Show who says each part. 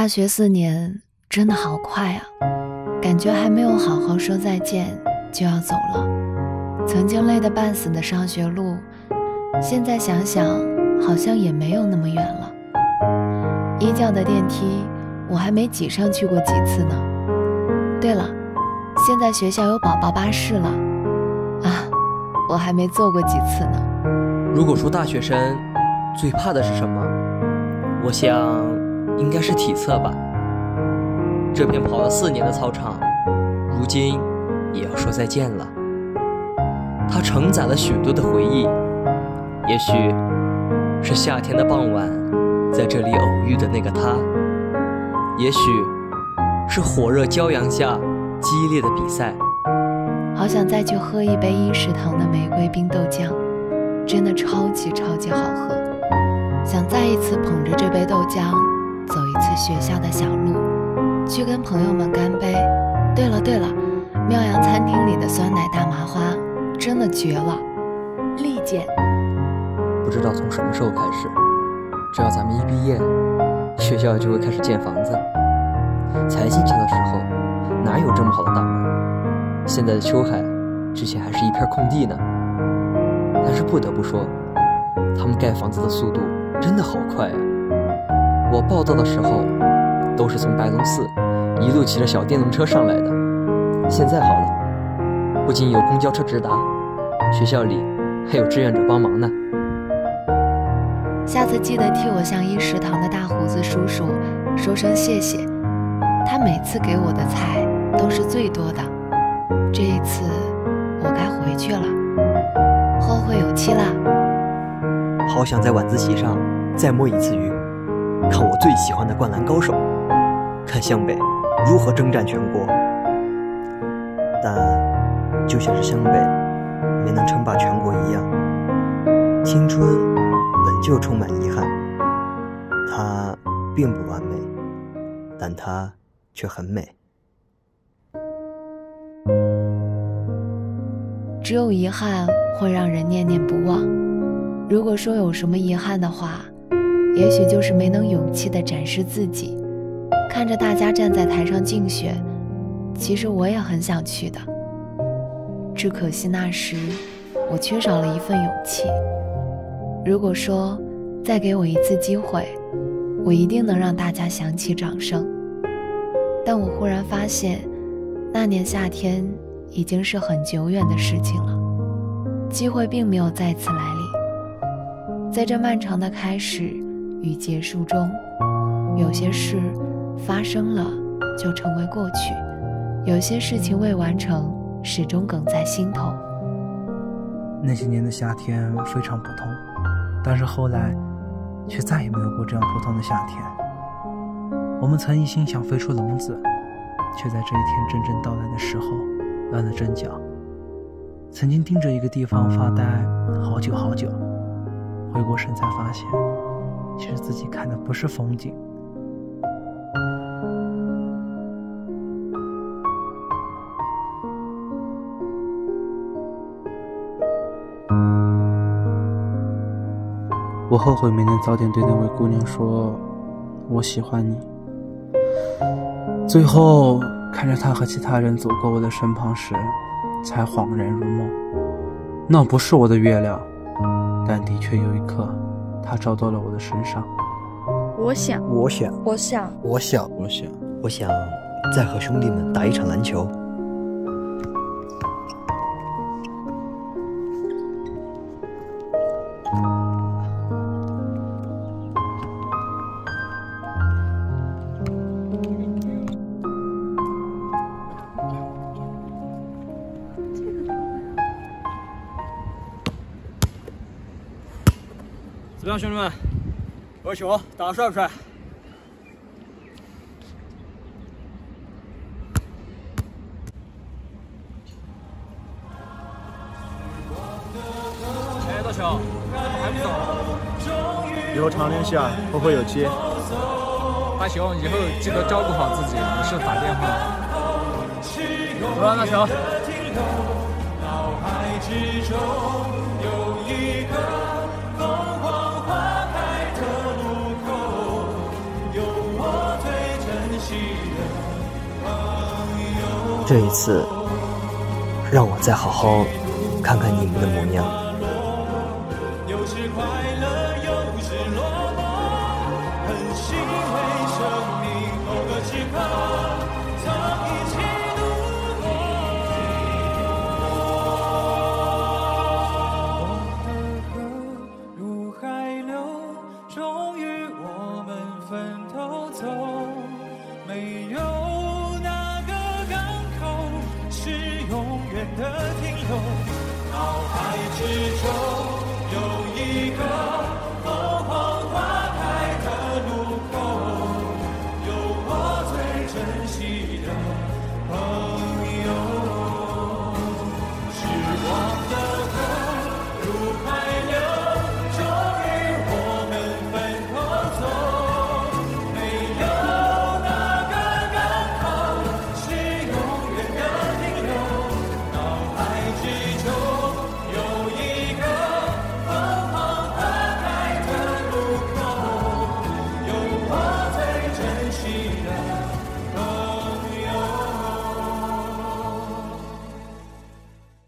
Speaker 1: 大学四年真的好快啊，感觉还没有好好说再见就要走了。曾经累得半死的上学路，现在想想好像也没有那么远了。一教的电梯我还没挤上去过几次呢。对了，现在学校有宝宝巴士了啊，我还没坐过几次呢。
Speaker 2: 如果说大学生最怕的是什么，我想应该是体测吧。这片跑了四年的操场，如今也要说再见了。它承载了许多的回忆，也许是夏天的傍晚，在这里偶遇的那个他，也许是火热骄阳下激烈的比赛。
Speaker 1: 好想再去喝一杯一食堂的玫瑰冰豆浆，真的超级超级好喝。想再一次捧着这杯豆浆，学校的小路，去跟朋友们干杯。对了对了，妙阳餐厅里的酸奶大麻花真的绝了，力荐。
Speaker 2: 不知道从什么时候开始，只要咱们一毕业，学校就会开始建房子。才进去的时候，哪有这么好的大门？现在的秋海，之前还是一片空地呢。但是不得不说，他们盖房子的速度真的好快啊！我报到的时候，都是从白龙寺一路骑着小电动车上来的。现在好了，不仅有公交车直达，学校里还有志愿者帮忙呢。
Speaker 1: 下次记得替我向一食堂的大胡子叔叔说声谢谢，他每次给我的菜都是最多的。这一次我该回去了，后会有期啦。
Speaker 3: 好想在晚自习上再摸一次鱼，看我最喜欢的灌篮高手，看湘北如何征战全国。但就像是湘北没能称霸全国一样，青春本就充满遗憾。它并不完美，但它却很美。
Speaker 1: 只有遗憾会让人念念不忘。如果说有什么遗憾的话，也许就是没能勇气的展示自己。看着大家站在台上竞选，其实我也很想去的，只可惜那时我缺少了一份勇气。如果说再给我一次机会，我一定能让大家响起掌声。但我忽然发现，那年夏天。已经是很久远的事情了，机会并没有再次来临。在这漫长的开始与结束中，有些事发生了就成为过去，有些事情未完成始终梗在心头。
Speaker 4: 那些年的夏天非常普通，但是后来却再也没有过这样普通的夏天。我们曾一心想飞出笼子，却在这一天真正到来的时候。乱了阵脚，曾经盯着一个地方发呆好久好久，回过神才发现，其实自己看的不是风景。我后悔没能早点对那位姑娘说，我喜欢你。最后。看着他和其他人走过我的身旁时，才恍然如梦。那不是我的月亮，但的确有一颗，它照到了我的身上。
Speaker 5: 我想，
Speaker 3: 我想，
Speaker 5: 我想，
Speaker 3: 我想，
Speaker 4: 我想，
Speaker 3: 我想再和兄弟们打一场篮球。
Speaker 6: 么样，兄弟们？我球打得帅不帅？哎，大球，怎么还不走？
Speaker 7: 以后常联系啊，后会有期。
Speaker 6: 大球，以后记得照顾好自己，没事打电话。走了，大球。
Speaker 3: 这一次，让我再好好看看你们的模样。
Speaker 5: 是永远的停留，脑海之中有一个。